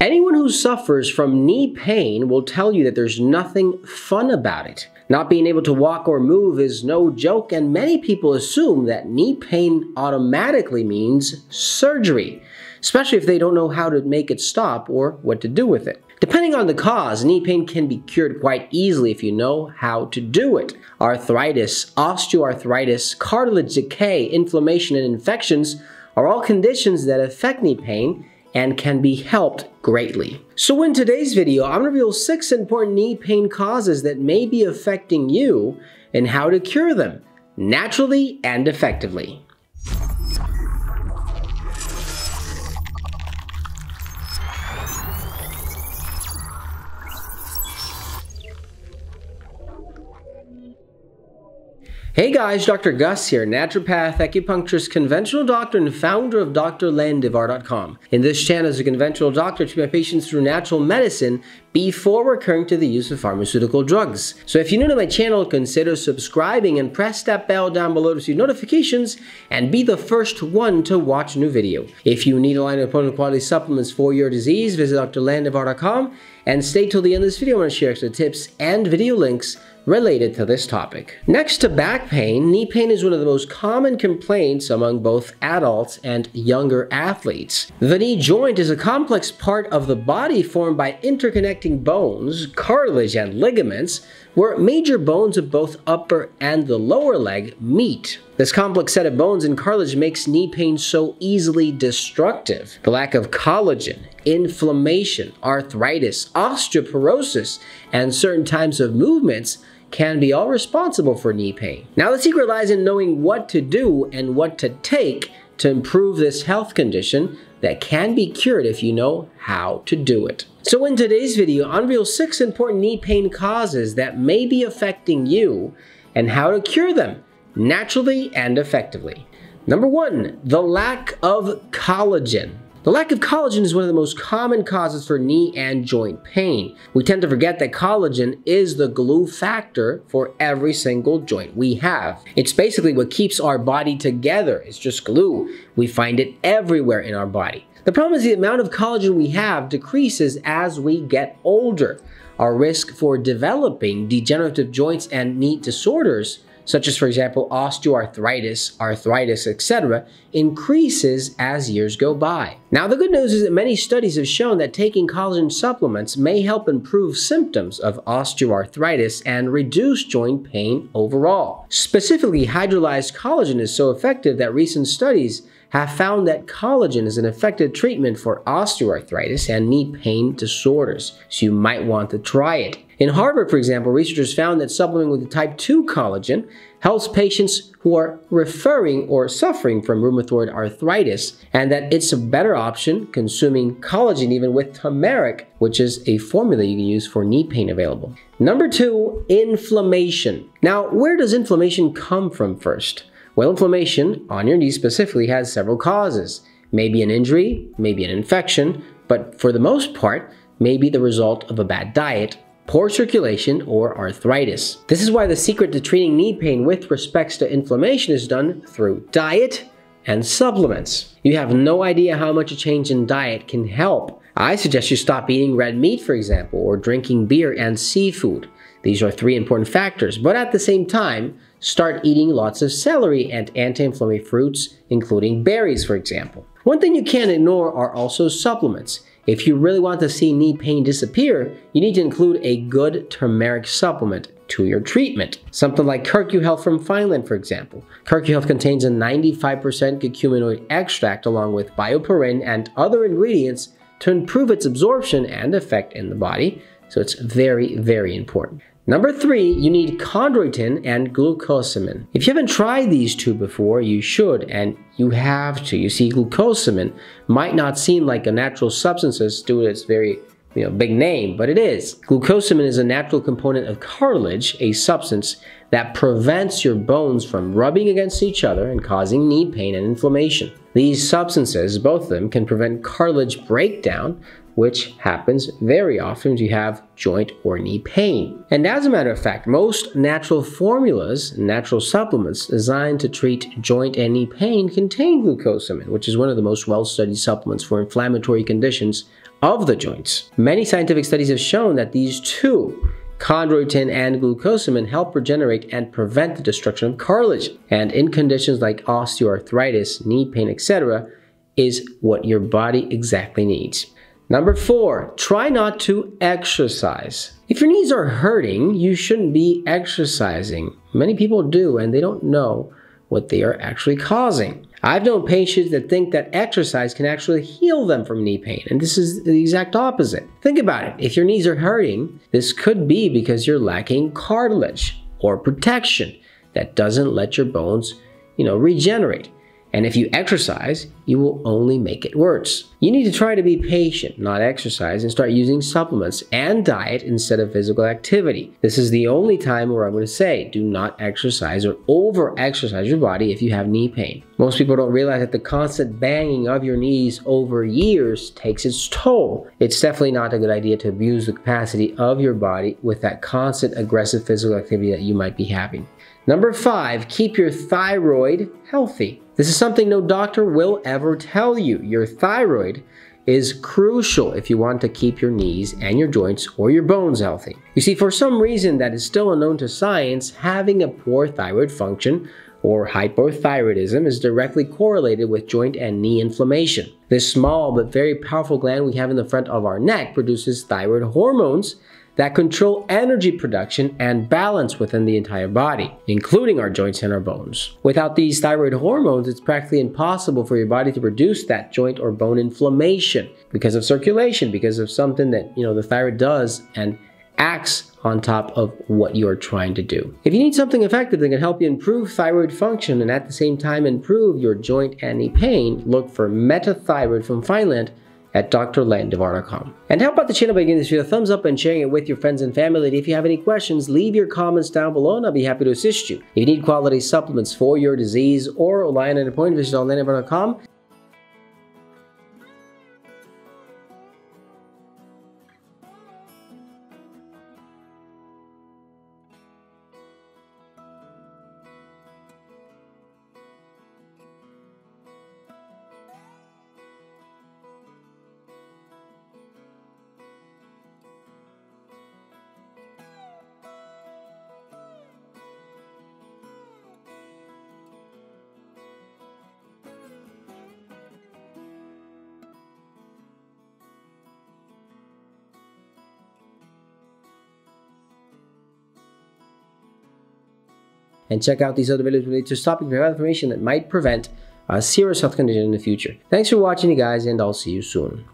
Anyone who suffers from knee pain will tell you that there's nothing fun about it. Not being able to walk or move is no joke, and many people assume that knee pain automatically means surgery, especially if they don't know how to make it stop or what to do with it. Depending on the cause, knee pain can be cured quite easily if you know how to do it. Arthritis, osteoarthritis, cartilage decay, inflammation, and infections are all conditions that affect knee pain and can be helped greatly. So in today's video, I'm to reveal six important knee pain causes that may be affecting you and how to cure them naturally and effectively. Hey guys, Dr. Gus here, naturopath, acupuncturist, conventional doctor, and founder of drlandivar.com. In this channel, as a conventional doctor, treat my patients through natural medicine before recurring to the use of pharmaceutical drugs. So if you're new to my channel, consider subscribing and press that bell down below to receive notifications and be the first one to watch a new video. If you need a line of potent quality supplements for your disease, visit drlandivar.com and stay till the end of this video. I'm going to share extra tips and video links related to this topic. Next to back pain, knee pain is one of the most common complaints among both adults and younger athletes. The knee joint is a complex part of the body formed by interconnecting bones, cartilage, and ligaments, where major bones of both upper and the lower leg meet. This complex set of bones and cartilage makes knee pain so easily destructive. The lack of collagen, inflammation, arthritis, osteoporosis, and certain types of movements can be all responsible for knee pain. Now the secret lies in knowing what to do and what to take to improve this health condition that can be cured if you know how to do it. So in today's video, reveal six important knee pain causes that may be affecting you and how to cure them naturally and effectively. Number one, the lack of collagen. The lack of collagen is one of the most common causes for knee and joint pain. We tend to forget that collagen is the glue factor for every single joint we have. It's basically what keeps our body together. It's just glue. We find it everywhere in our body. The problem is the amount of collagen we have decreases as we get older. Our risk for developing degenerative joints and knee disorders such as for example osteoarthritis, arthritis, etc., increases as years go by. Now the good news is that many studies have shown that taking collagen supplements may help improve symptoms of osteoarthritis and reduce joint pain overall. Specifically, hydrolyzed collagen is so effective that recent studies have found that collagen is an effective treatment for osteoarthritis and knee pain disorders, so you might want to try it. In Harvard, for example, researchers found that supplementing with type 2 collagen helps patients who are referring or suffering from rheumatoid arthritis, and that it's a better option consuming collagen even with turmeric, which is a formula you can use for knee pain available. Number two, inflammation. Now, where does inflammation come from first? Well, inflammation on your knee specifically has several causes. Maybe an injury, maybe an infection, but for the most part, may be the result of a bad diet poor circulation, or arthritis. This is why the secret to treating knee pain with respects to inflammation is done through diet and supplements. You have no idea how much a change in diet can help. I suggest you stop eating red meat, for example, or drinking beer and seafood. These are three important factors, but at the same time, start eating lots of celery and anti-inflammatory fruits, including berries, for example. One thing you can't ignore are also supplements. If you really want to see knee pain disappear, you need to include a good turmeric supplement to your treatment. Something like CurcuHealth from Fineland, for example. CurcuHealth contains a 95% curcuminoid extract along with bioperine and other ingredients to improve its absorption and effect in the body, so it's very, very important. Number three, you need chondroitin and glucosamine. If you haven't tried these two before, you should, and you have to. You see, glucosamine might not seem like a natural substance due to its very you know, big name, but it is. Glucosamine is a natural component of cartilage, a substance that prevents your bones from rubbing against each other and causing knee pain and inflammation. These substances, both of them, can prevent cartilage breakdown, which happens very often if you have joint or knee pain. And as a matter of fact, most natural formulas, natural supplements designed to treat joint and knee pain contain glucosamine, which is one of the most well-studied supplements for inflammatory conditions of the joints. Many scientific studies have shown that these two chondroitin and glucosamine help regenerate and prevent the destruction of cartilage. And in conditions like osteoarthritis, knee pain, etc., is what your body exactly needs. Number four, try not to exercise. If your knees are hurting, you shouldn't be exercising. Many people do, and they don't know what they are actually causing. I've known patients that think that exercise can actually heal them from knee pain, and this is the exact opposite. Think about it. If your knees are hurting, this could be because you're lacking cartilage or protection that doesn't let your bones, you know, regenerate. And if you exercise, you will only make it worse. You need to try to be patient, not exercise, and start using supplements and diet instead of physical activity. This is the only time where I'm going to say do not exercise or over exercise your body if you have knee pain. Most people don't realize that the constant banging of your knees over years takes its toll. It's definitely not a good idea to abuse the capacity of your body with that constant aggressive physical activity that you might be having. Number five, keep your thyroid healthy. This is something no doctor will ever tell you. Your thyroid is crucial if you want to keep your knees and your joints or your bones healthy. You see, for some reason that is still unknown to science, having a poor thyroid function or hypothyroidism is directly correlated with joint and knee inflammation. This small but very powerful gland we have in the front of our neck produces thyroid hormones that control energy production and balance within the entire body, including our joints and our bones. Without these thyroid hormones, it's practically impossible for your body to produce that joint or bone inflammation because of circulation, because of something that, you know, the thyroid does and acts on top of what you are trying to do. If you need something effective that can help you improve thyroid function and at the same time improve your joint and knee pain, look for Metathyroid from Fineland at drlandivar.com. And help out the channel by giving this video a thumbs up and sharing it with your friends and family. And if you have any questions, leave your comments down below and I'll be happy to assist you. If you need quality supplements for your disease or line an appointment, visit drlandivar.com. and check out these other videos related to topic for information that might prevent a serious health condition in the future. Thanks for watching you guys and I'll see you soon.